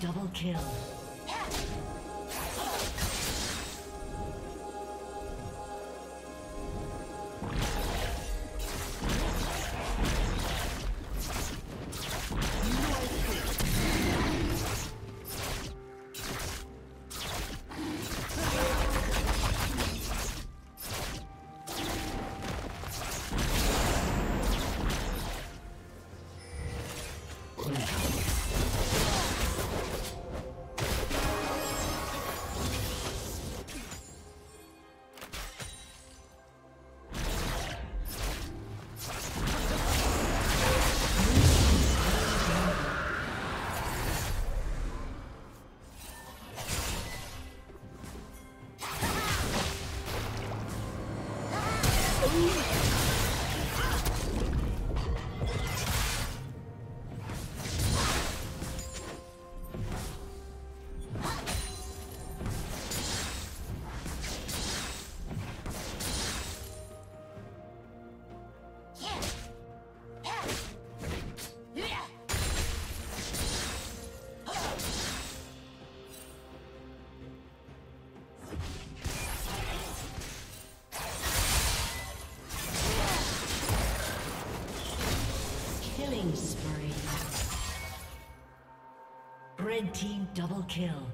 Double kill. Double kill.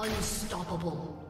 Unstoppable.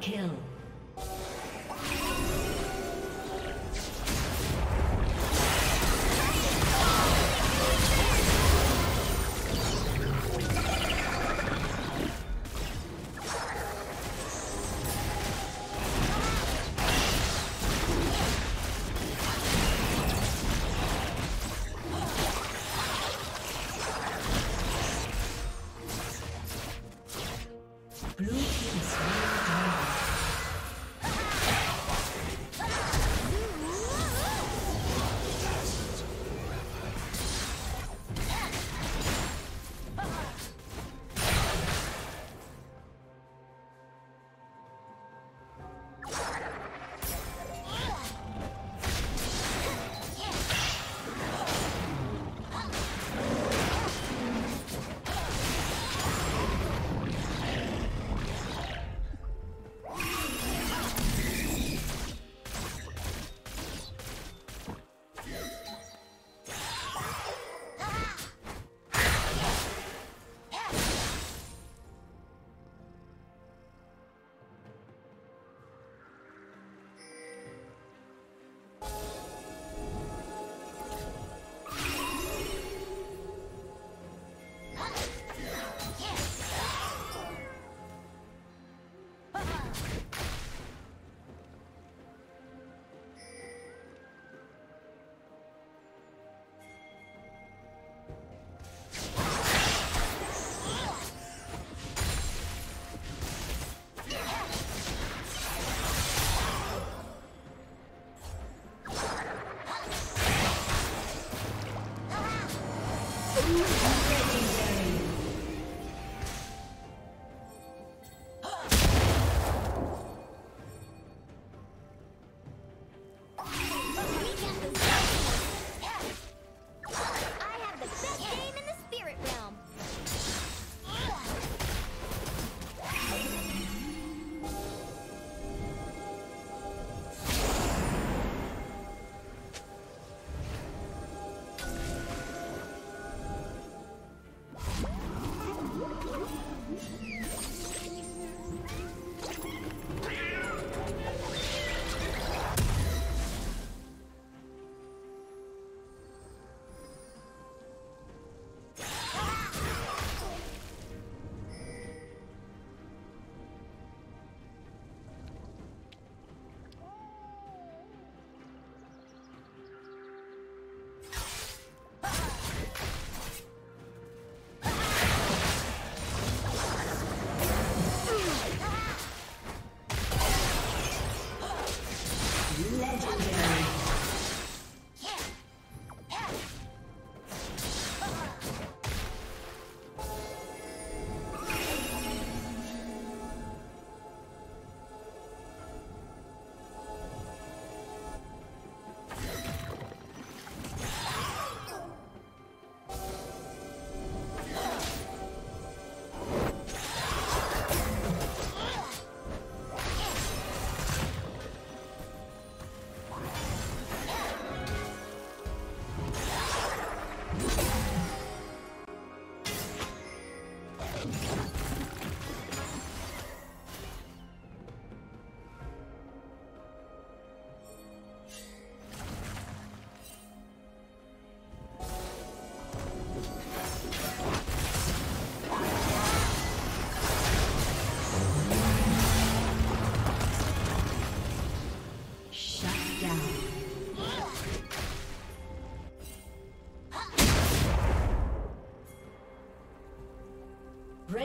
kill.